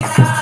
Yeah.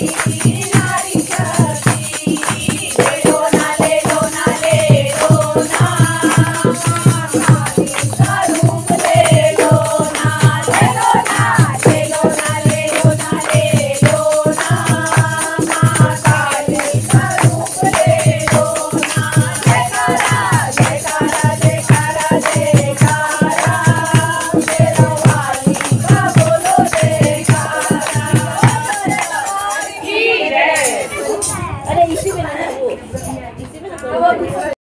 Yeah.